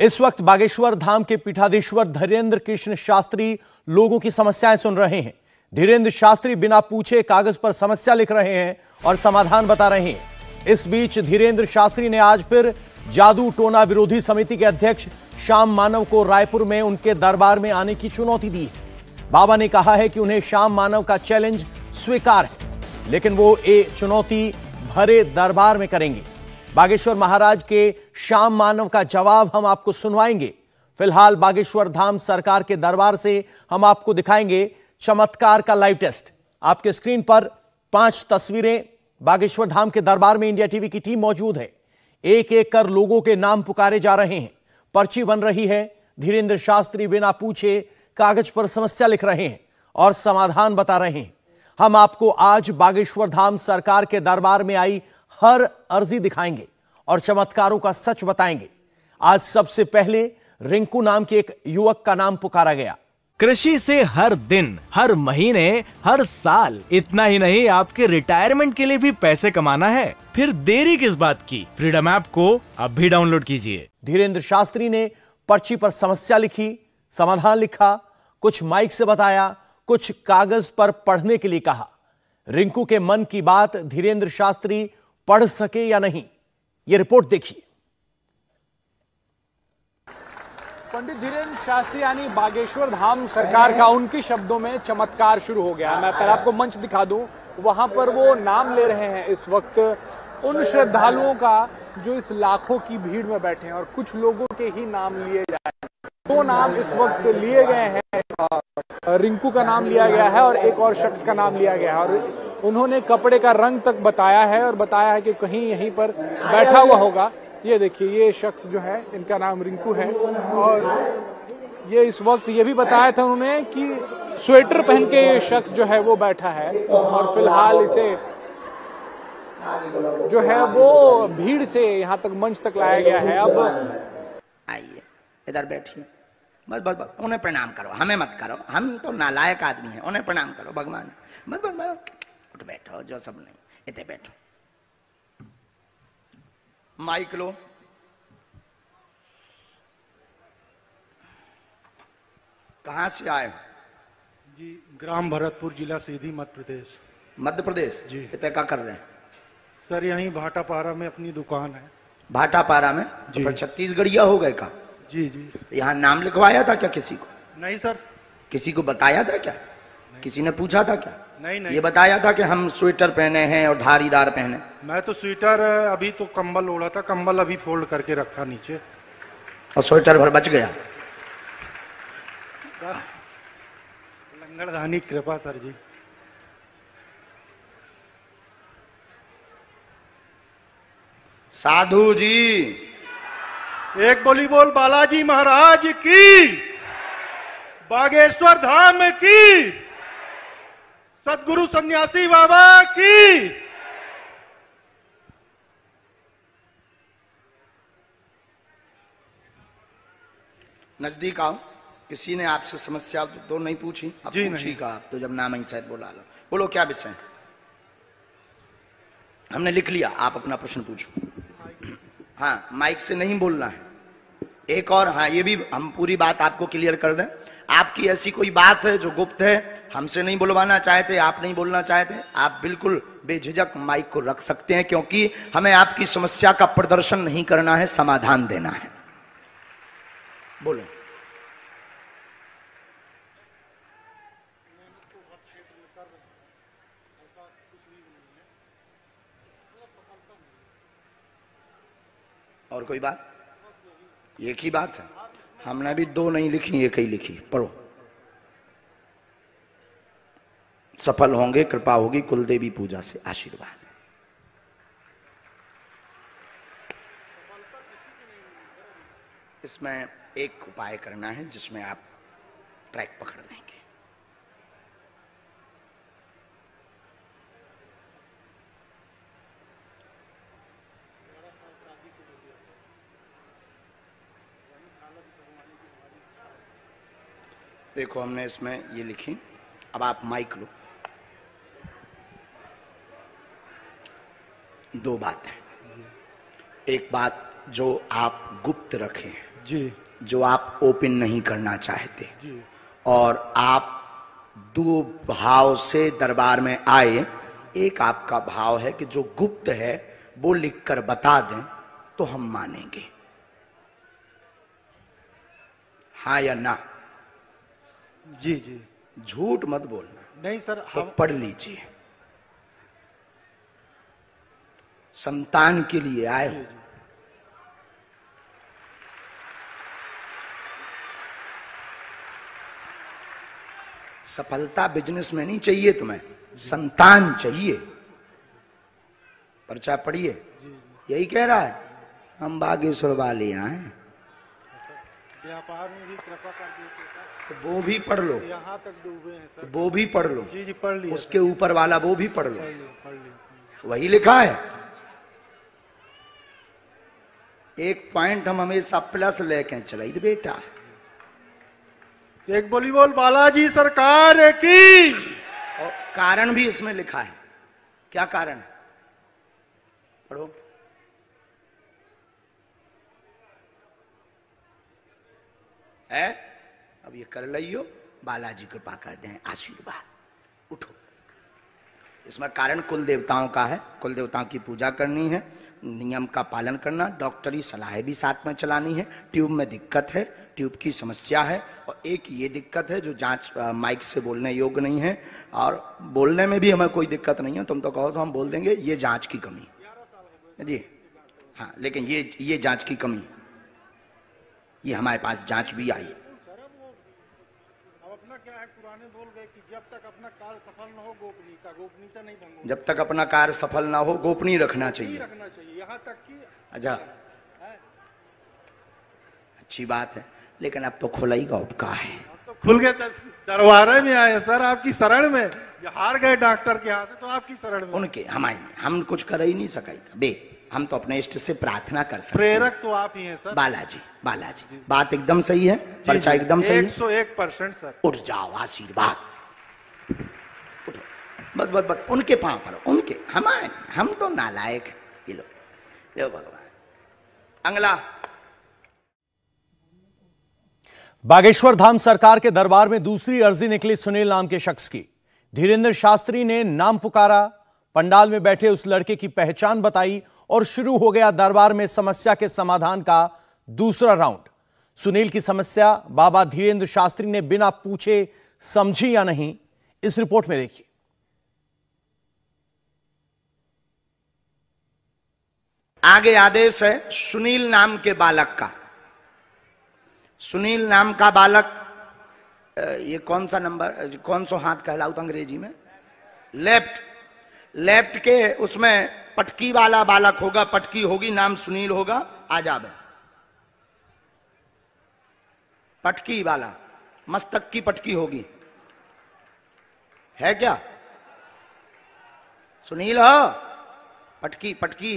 इस वक्त बागेश्वर धाम के पीठाधीश्वर धीरेन्द्र कृष्ण शास्त्री लोगों की समस्याएँ सुन रहे हैं। धीरेन्द्र शास्त्री बिना पूछे कागज़ पर समस्या लिख रहे हैं और समाधान बता रहे हैं। इस बीच धीरेन्द्र शास्त्री ने आज फिर जादू टोना विरोधी समिति के अध्यक्ष श्याम मानव को रायपुर में उनके दरबार में आने की चुनौती दी है। बाबा ने कहा है कि उन्हें श्याम मानव का चैलेंज स्वीकार है, लेकिन वो ये चुनौती भरे दरबार में करेंगे। बागेश्वर महाराज के श्याम मानव का जवाब हम आपको सुनवाएँगे। फ़िलहाल बागेश्वर धाम सरकार के दरबार से हम आपको दिखाएँगे चमत्कार का लाइव टेस्ट। आपके स्क्रीन पर पाँच तस्वीरें बागेश्वर धाम के दरबार में इंडिया टीवी की टीम मौजूद है। एक एक कर लोगों के नाम पुकारे जा रहे हैं। पर्ची बन रही है। धीरेन्द्र शास्त्री बिना पूछे कागज़ पर समस्या लिख रहे हैं और समाधान बता रहे हैं। हम आपको आज बागेश्वर धाम सरकार के दरबार में आई हर अर्जी दिखाएँगे। और चमत्कारों का सच बताएँगे। आज सबसे पहले रिंकू नाम के एक युवक का नाम पुकारा गया। कृषि से हर दिन हर महीने हर साल इतना ही नहीं आपके रिटायरमेंट के लिए भी पैसे कमाना है। फिर देरी किस बात की? फ्रीडम ऐप को अब भी डाउनलोड कीजिए। धीरेन्द्र शास्त्री ने पर्ची पर समस्या लिखी समाधान लिखा कुछ माइक से बताया कुछ कागज़ पर पढ़ने के लिए कहा। रिंकू के मन की बात धीरेन्द्र शास्त्री पढ़ सके या नहीं? यह रिपोर्ट देखिए। पंडित धीरेन्द्र शास्त्री यानी बागेश्वर धाम सरकार का उनके शब्दों में चमत्कार शुरू हो गया। मैं पहले आपको मंच दिखा दूँ। वहाँ पर वो नाम ले रहे हैं इस वक्त। उन श्रद्धालुओं का जो इस लाखों की भीड़ में बैठे हैं और कुछ लोगों के ही नाम लिए जाए दो नाम इस वक्त लिए गए हैं। रिंकू का नाम लिया गया है और एक और शख्स का नाम लिया गया है। और उन्होंने कपड़े का रंग तक बताया है और बताया है कि कहीं यहीं पर बैठा हुआ होगा। ये देखिए, ये शख्स जो है, इनका नाम रिंकू है। और ये इस वक्त ये भी बताया था उन्होंने कि स्वेटर पहन के ये शख्स जो है, वो बैठा है। और फ़िलहाल इसे जो है, वो भीड़ से यहाँ तक मंच तक लाया गया है। अब आइए, इधर बैठिए। बस बस बस, उन्हें प्रणाम करो। हमें मत करो। हम तो नालायक आदमी हैं, उन्हें प्रणाम करो, भगवान। बस बस बस। उठ बैठो जो सब नहीं इतने बैठो। माइक लो। कहाँ से आए हो? जी ग्राम भरतपुर जिला सीधी मध्य प्रदेश। मध्य प्रदेश? जी। इतने क्या कर रहे हैं? सर यहीं भाटापारा में अपनी दुकान है। भाटापारा में? तो जी। फिर छत्तीसगढ़िया हो गए का जी जी। यहाँ नाम लिखवाया था क्या किसी को? नहीं सर। किसी को बताया था क्या? किसी ने पूछा था क्या? नहीं नहीं। ये बताया था कि हम स्वेटर पहने हैं और धारीदार पहने मैं तो स्वेटर अभी तो कंबल ओढ़ा था कंबल अभी फोल्ड करके रखा नीचे। और स्वेटर भर बच गया। लंगड़धानी कृपा सर जी। साधु जी। एक बोली बोल बालाजी महाराज की बागेश्वर धाम की। सदगुरु सन्यासी बाबा की। नज़दीक आओ किसी ने आपसे समस्या तो नहीं पूछी? अब जी, पूछी। का आप तो जब नाम ही शायद बोला लो। बोलो क्या विषय? है? हमने लिख लिया आप अपना प्रश्न पूछो। हाँ माइक से नहीं बोलना है। एक और हाँ ये भी हम पूरी बात आपको क्लियर कर दें। आपकी ऐसी कोई बात है जो गुप्त है? हमसे नहीं बुलवाना चाहते, आप नहीं बोलना चाहते। आप बिल्कुल बेझिझक माइक को रख सकते हैं क्योंकि हमें आपकी समस्या का प्रदर्शन नहीं करना है, समाधान देना है। बोलो। और कोई बात? एक ही बात है। हमने भी दो नहीं लिखी, एक ही लिखी। पढ़ो। सफल होंगे, कृपा होगी कुलदेवी पूजा से आशीर्वाद। इसमें एक उपाय करना है जिसमें आप ट्रैक पकड़ लेंगे। देखो हमने इसमें ये लिखी। अब आप माइक लो। दो बातें। एक बात जो आप गुप्त रखें। जी। जो आप ओपन नहीं करना चाहते। जी। और आप दो भाव से दरबार में आए। एक आपका भाव है कि जो गुप्त है वो लिखकर बता दें तो हम मानेंगे। हाँ या ना? जी जी। झूठ मत बोलना। नहीं सर तो हम पढ़ लीजिए। संतान के लिए आए हो। सफलता बिज़नेस में नहीं चाहिए तुम्हें। संतान चाहिए। पर्चा पढ़िए। यही कह रहा है हम बागेश्वर वाले हैं। व्यापार में भी कृपा कर देते तो वो भी पढ़ लो। यहाँ तक डूबे हैं सर। वो भी पढ़ लो। जी जी पढ़ लिया उसके ऊपर वाला वो भी पढ़ लो। पढ़ लिया वही लिखा है। एक पॉइंट हम हमेशा प्लस लेके चलाई बेटा। एक बोली बोल बालाजी सरकार की। और कारण भी इसमें लिखा है। क्या कारण? पढ़ो। है? अब ये कर लियो बालाजी कृपा कर दें, आशीर्वाद। उठो। इसमें कारण कुल देवताओं का है। कुल देवताओं की पूजा करनी है, नियम का पालन करना, डॉक्टरी सलाह भी साथ में चलानी है, ट्यूब में दिक्कत है, ट्यूब की समस्या है, और एक ये दिक्कत है जो जाँच माइक से बोलने योग्य नहीं है, और बोलने में भी हमें कोई दिक्कत नहीं है, तुम तो कहो तो हम बोल देंगे, ये जाँच की कमी। जी। हाँ लेकिन ये ये जाँच की कमी। ये हमारे पास जाँच भी आई। अब अपना क्या है पुराने बोल गए कि जब तक अपना कार्य सफल न हो गोपनीयता गोपनीयता नहीं भंग जब तक अपना कार्य सफल ना हो गोपनीय रखना चाहिए। यहाँ तक कि अच्छा। अच्छी बात है लेकिन अब तो खुला ही गौप का है। तो खुल दर- दरबारे में आए सर आपकी शरण में। हार गए डॉक्टर के यहाँ से तो आपकी शरण में। उनके हमारे हम कुछ कर ही नहीं सका था। बे हम तो अपने इष्ट से प्रार्थना कर सकते प्रेरक तो आप ही हैं सर। बालाजी बालाजी बात एकदम सही है पर्चा एकदम सही एक है सौ एक परसेंट सर। उठ जाओ आशीर्वाद। उठो। बस बस बस उनके पाँव पर उनके। हमारे हम तो नालायक ये लो। लो भगवान। अंगला। बागेश्वर धाम सरकार के दरबार में दूसरी अर्जी निकली सुनील नाम के शख्स की। धीरेन्द्र शास्त्री ने नाम पुकारा पंडाल में बैठे उस लड़के की पहचान बताई और शुरू हो गया दरबार में समस्या के समाधान का दूसरा राउंड। सुनील की समस्या, बाबा धीरेन्द्र शास्त्री ने बिना पूछे समझी या नहीं? इस रिपोर्ट में देखिए। आगे आदेश है सुनील नाम के बालक का। सुनील नाम का बालक ये कौन सा नंबर, कौन सा हाथ कहलाऊ अंग्रेज़ी में? लेफ़्ट। लेफ़्ट के उसमें पटकी वाला बालक होगा, पटकी होगी, नाम सुनील होगा आ जावे पटकी वाला, मस्तक की पटकी होगी। है क्या? सुनील हो? पटकी पटकी।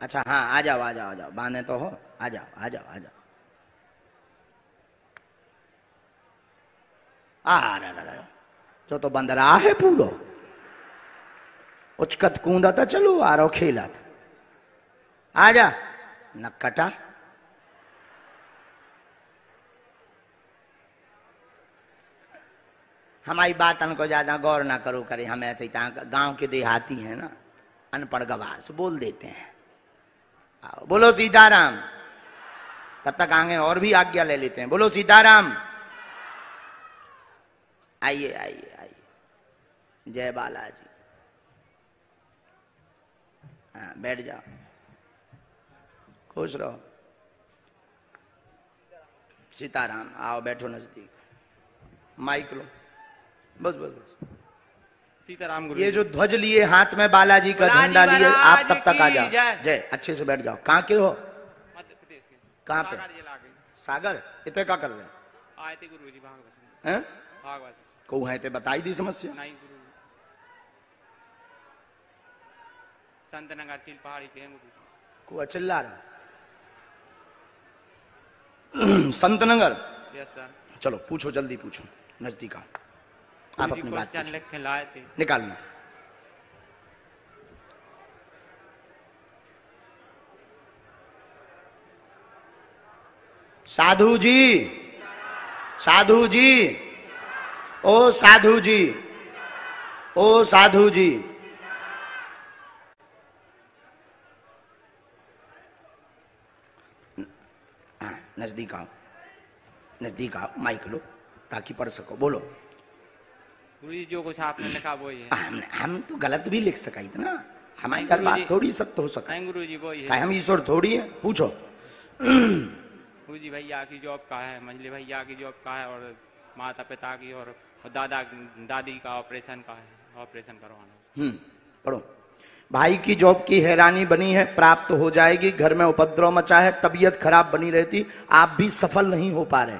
अच्छा हाँ आ जाओ आ जाओ आ जाओ बांधे तो हो। आ जाओ आ जाओ आ जाओ। आ रा रा रा जो तो बंद रहा है पूरो। उचकत कूदा था, चलो आ रहा खेला था। आ जा नक्कटा हमारी बात को ज़्यादा गौर ना करो, करे हम ऐसे ही गाँव के देहाती हैं ना, अनपढ़ गवार से बोल देते हैं। बोलो सीताराम। तब तक आगे और भी आज्ञा ले लेते हैं। बोलो सीताराम। आइए आइए आइए। जय बालाजी। हाँ बैठ जाओ। खुश रहो। सीताराम आओ बैठो नज़दीक। माइक लो। बस बस बस। सीताराम गुरु ये जो ध्वज लिए हाथ में बालाजी का झंडा लिए आप तब तक आ जाओ। जय। अच्छे से बैठ जाओ। कहाँ के हो? कहाँ पे? सागर इतने का कर रहे आए थे गुरु जी भागवत। हैं? को है ते बताई दी समस्या। नहीं गुरु संत नगर पहाड़ी चिल्ला यस सर चलो पूछो जल्दी पूछो नज़दीक आओ। आप अपनी बात लाए थे। निकाल लो। साधु जी साधु जी ओ साधु जी ओ साधु जी हाँ, नज़दीक आओ नज़दीक आओ माइक लो ताकि पढ़ सको। बोलो। गुरु जी जो कुछ आपने लिखा वो ही है। हम हम तो गलत भी लिख सका इतना। हमारी घर बात थोड़ी सत्य हो सका। गुरु जी वो ही है। हम ईश्वर थोड़ी है पूछो। गुरु जी भैया की जॉब का है मंजली भैया की जॉब का है और माता पिता की और और दादा दादी का ऑपरेशन का है ऑपरेशन करवाना। हम्म पढ़ो। भाई की जॉब की हैरानी बनी है प्राप्त हो जाएगी घर में उपद्रव मचा है तबीयत खराब बनी रहती आप भी सफल नहीं हो पा रहे।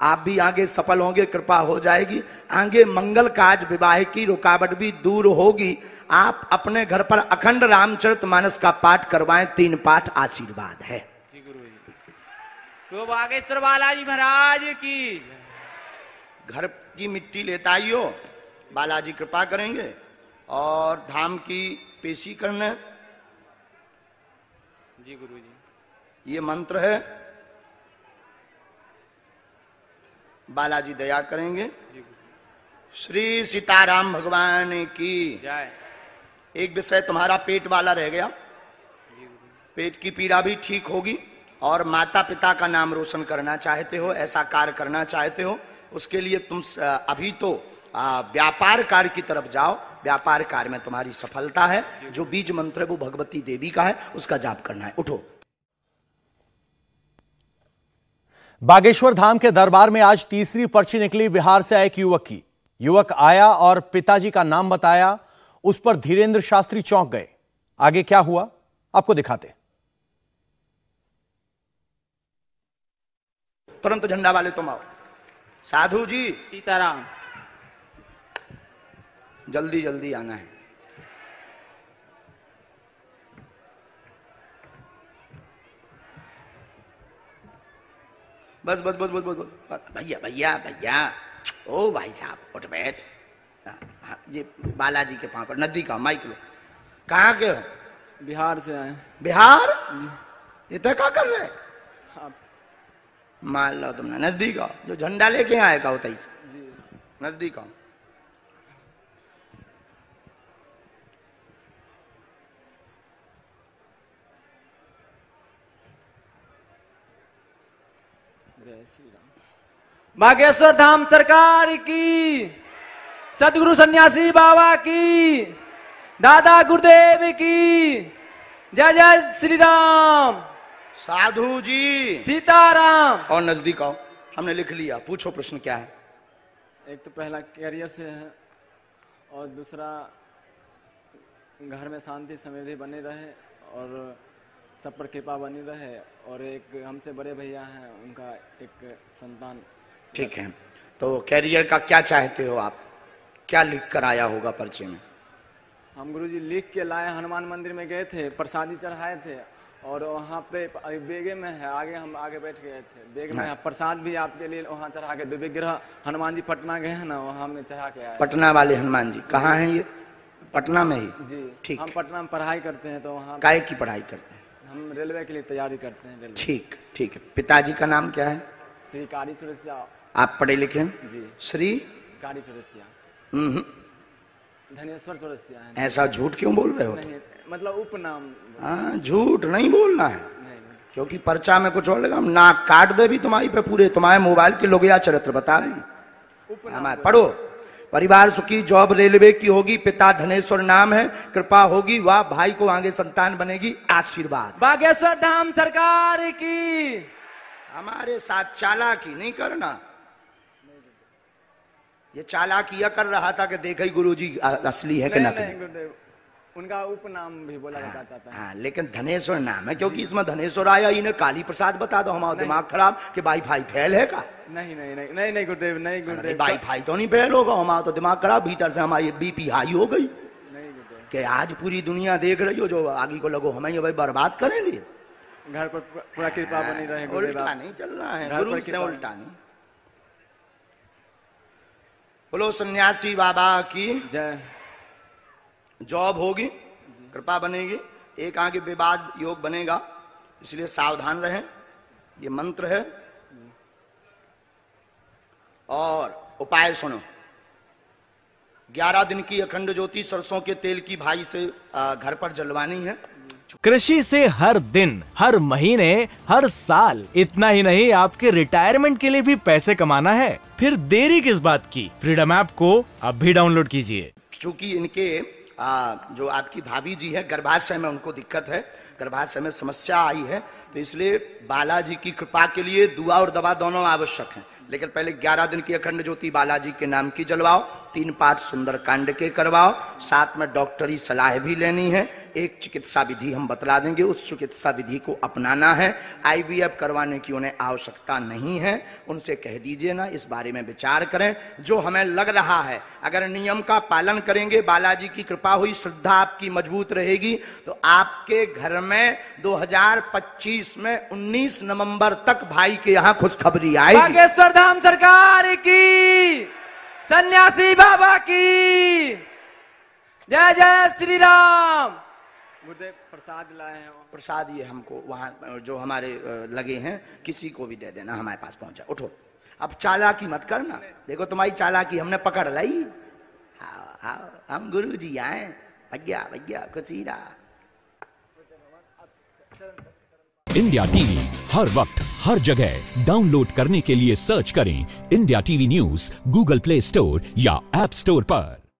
आप भी आगे सफल होंगे कृपा हो जाएगी। आगे मंगल काज विवाह की रुकावट भी दूर होगी। आप अपने घर पर अखंड रामचरित मानस का पाठ करवाएँ तीन पाठ आशीर्वाद है। तो बागेश्वर बालाजी महाराज की। घर की मिट्टी लेता आइयो बालाजी कृपा करेंगे और धाम की पेशी करने जी गुरु जी ये मंत्र है। बालाजी दया करेंगे। जी श्री सीताराम भगवान की जय। एक विषय तुम्हारा पेट वाला रह गया। पेट की पीड़ा भी ठीक होगी और माता पिता का नाम रोशन करना चाहते हो ऐसा कार्य करना चाहते हो उसके लिए तुम अभी तो व्यापार कार्य की तरफ़ जाओ। व्यापार कार्य में तुम्हारी सफलता है। जो बीज मंत्र है वो भगवती देवी का है उसका जाप करना है। उठो। बागेश्वर धाम के दरबार में आज तीसरी पर्ची निकली बिहार से आए एक युवक की। युवक आया और पिताजी का नाम बताया। उस पर धीरेन्द्र शास्त्री चौंक गए। आगे क्या हुआ? आपको दिखाते तुरंत झंडा वाले तुम आओ। साधु जी। सीताराम। जल्दी जल्दी आना है। बस बस बस बस बस बस भैया भैया भैया। ओ भाई साहब उठ बैठ। हाँ, हाँ, जी बालाजी के पाँव पर नदी का माइक लो। कहाँ के हो? बिहार से आए। बिहार? इतना क्या कर रहे आप मान लो तुमने नज़दीक आओ। जो झंडा लेके आएगा होता इस नज़दीक आओ। जय श्री राम बागेश्वर धाम सरकार की सदगुरु सन्यासी बाबा की दादा गुरुदेव की। जय जय श्री राम साधु जी। सीताराम। और नज़दीक आओ हमने लिख लिया पूछो प्रश्न क्या है? एक तो पहला कैरियर से है और दूसरा घर में शांति समृद्धि बनी रहे और सब पर कृपा बनी रहे और एक हमसे बड़े भैया हैं उनका एक संतान। ठीक है। तो कैरियर का क्या चाहते हो आप? क्या लिख कर आया होगा पर्चे में? हम गुरुजी लिख के लाए हनुमान मंदिर में गए थे प्रसादी चढ़ाए थे और वहाँ पे बेगे में है आगे हम आगे बैठ गए थे। बेग में है। प्रसाद भी आपके लिए वहाँ चढ़ा के दिव्य ग्रह हनुमान जी पटना गए हैं ना वहाँ हमने चढ़ा के आए। पटना वाले हनुमान जी कहाँ हैं ये? पटना में ही? जी ठीक। हम पटना में पढ़ाई करते हैं तो वहाँ काय की पढ़ाई करते हैं। हम रेलवे के लिए तैयारी करते हैं ठीक ठीक है। पिताजी का नाम क्या है? श्री कारी सुरसिया आप पढ़े लिखे जी। श्री? कारी चौरसिया हम्म, धनेश्वर चौरसिया ऐसा झूठ क्यों बोल रहे हो? मतलब उपनाम। हाँ झूठ नहीं बोलना है। नहीं क्योंकि पर्चा में कुछ और लगा। हम नाक काट दे भी तुम्हारी पे पूरे। तुम्हारे मोबाइल के लोग या चरित्र बता रहे हमारे पढ़ो। परिवार सुखी जॉब रेलवे की होगी पिता धनेश्वर नाम है कृपा होगी वह भाई को आगे संतान बनेगी आशीर्वाद। बागेश्वर धाम सरकार की। हमारे साथ चालाकी नहीं करना। ये चाला यह कर रहा था कि देखा ही गुरु जी असली है कि नकली उनका उपनाम भी बोला हाँ, जाता था। हाँ लेकिन धनेश्वर नाम है क्योंकि इसमें धनेश्वर आया इन्हें काली प्रसाद बता दो हमारा दिमाग खराब कि वाई फाई फैल है का? नहीं नहीं नहीं नहीं नहीं गुरुदेव नहीं गुरुदेव वाई फाई तो नहीं फैल होगा हमारा तो दिमाग खराब भीतर से हमारी बीपी हाई हो गई। नहीं गुरुदेव। कि आज पूरी दुनिया देख रही हो जो आगे को लगो हमें ये भाई बर्बाद करेंगे। घर पर पूरा- कृपा बनी रहे उल्टा। नहीं चलना है गुरु से उल्टा नहीं। बोलो सन्यासी बाबा की। जय। जॉब होगी कृपा बनेगी एक आगे विवाद योग बनेगा इसलिए सावधान रहें ये मंत्र है। और उपाय सुनो। ग्यारह दिन की अखंड ज्योति सरसों के तेल की भाई से घर पर जलवानी है। कृषि से हर दिन हर महीने हर साल इतना ही नहीं आपके रिटायरमेंट के लिए भी पैसे कमाना है। फिर देरी किस बात की? फ्रीडम ऐप को अब भी डाउनलोड कीजिए। चूँकि इनके आ, जो आपकी भाभी जी है गर्भाशय में उनको दिक्कत है गर्भाशय में समस्या आई है तो इसलिए बालाजी की कृपा के लिए दुआ और दवा दोनों आवश्यक है। लेकिन पहले 11 दिन की अखंड ज्योति बालाजी के नाम की जलवाओ तीन पाठ सुंदर कांड के करवाओ साथ में डॉक्टरी सलाह भी लेनी है एक चिकित्सा विधि हम बतला देंगे, उस चिकित्सा विधि को अपनाना है। आईवीएफ करवाने की उन्हें आवश्यकता नहीं है। उनसे कह दीजिए ना, इस बारे में विचार करें। जो हमें लग रहा है, अगर नियम का पालन करेंगे, बालाजी की कृपा हुई, श्रद्धा आपकी मज़बूत रहेगी तो आपके घर में 2025 में 19 नवंबर तक भाई के यहाँ खुशखबरी आएगी। धाम सरकार की, सन्यासी बाबा की। जय जय श्री राम गुरुदेव प्रसाद लाए हैं प्रसाद ये हमको वहाँ जो हमारे लगे हैं किसी को भी दे देना हमारे पास पहुँचा। उठो। अब चालाकी मत करना। देखो तुम्हारी चालाकी हमने पकड़ लाई। हाँ हाँ हम गुरु जी आए। भैया भैया खुशीरा इंडिया टीवी हर वक्त हर जगह। डाउनलोड करने के लिए सर्च करें India TV news Google play store या एप स्टोर पर।